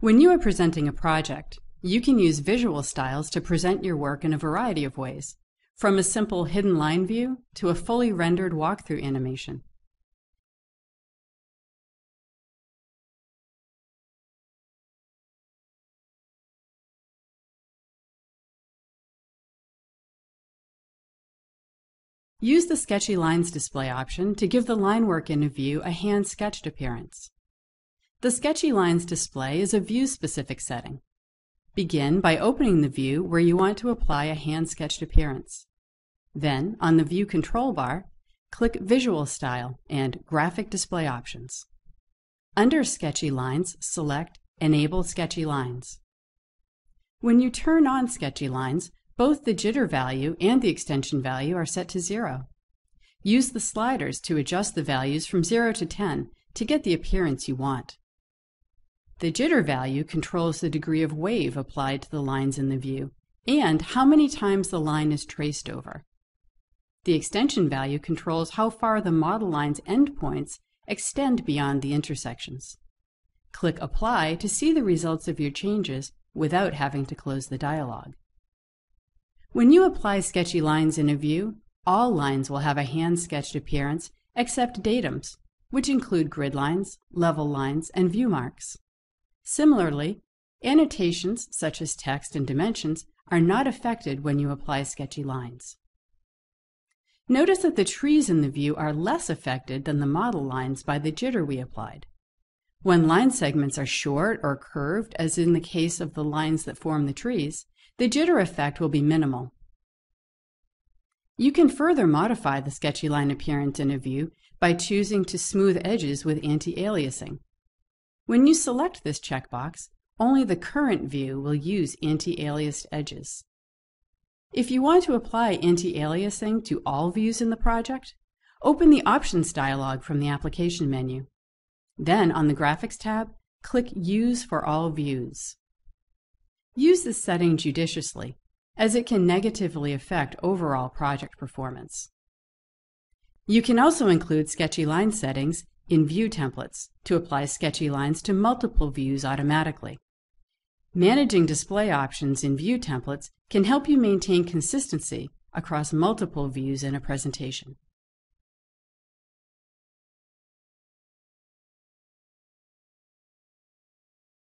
When you are presenting a project, you can use visual styles to present your work in a variety of ways, from a simple hidden line view to a fully rendered walkthrough animation. Use the Sketchy Lines display option to give the line work in a view a hand-sketched appearance. The Sketchy Lines display is a view-specific setting. Begin by opening the view where you want to apply a hand-sketched appearance. Then, on the View control bar, click Visual Style and Graphic Display Options. Under Sketchy Lines, select Enable Sketchy Lines. When you turn on Sketchy Lines, both the jitter value and the extension value are set to 0. Use the sliders to adjust the values from 0 to 10 to get the appearance you want. The jitter value controls the degree of wave applied to the lines in the view and how many times the line is traced over. The extension value controls how far the model line's endpoints extend beyond the intersections. Click Apply to see the results of your changes without having to close the dialog. When you apply sketchy lines in a view, all lines will have a hand-sketched appearance except datums, which include grid lines, level lines, and view marks. Similarly, annotations such as text and dimensions are not affected when you apply sketchy lines. Notice that the trees in the view are less affected than the model lines by the jitter we applied. When line segments are short or curved, as in the case of the lines that form the trees, the jitter effect will be minimal. You can further modify the sketchy line appearance in a view by choosing to smooth edges with anti-aliasing. When you select this checkbox, only the current view will use anti-aliased edges. If you want to apply anti-aliasing to all views in the project, open the Options dialog from the Application menu. Then, on the Graphics tab, click Use for all views. Use this setting judiciously, as it can negatively affect overall project performance. You can also include sketchy line settings in view templates to apply sketchy lines to multiple views automatically. Managing display options in view templates can help you maintain consistency across multiple views in a presentation.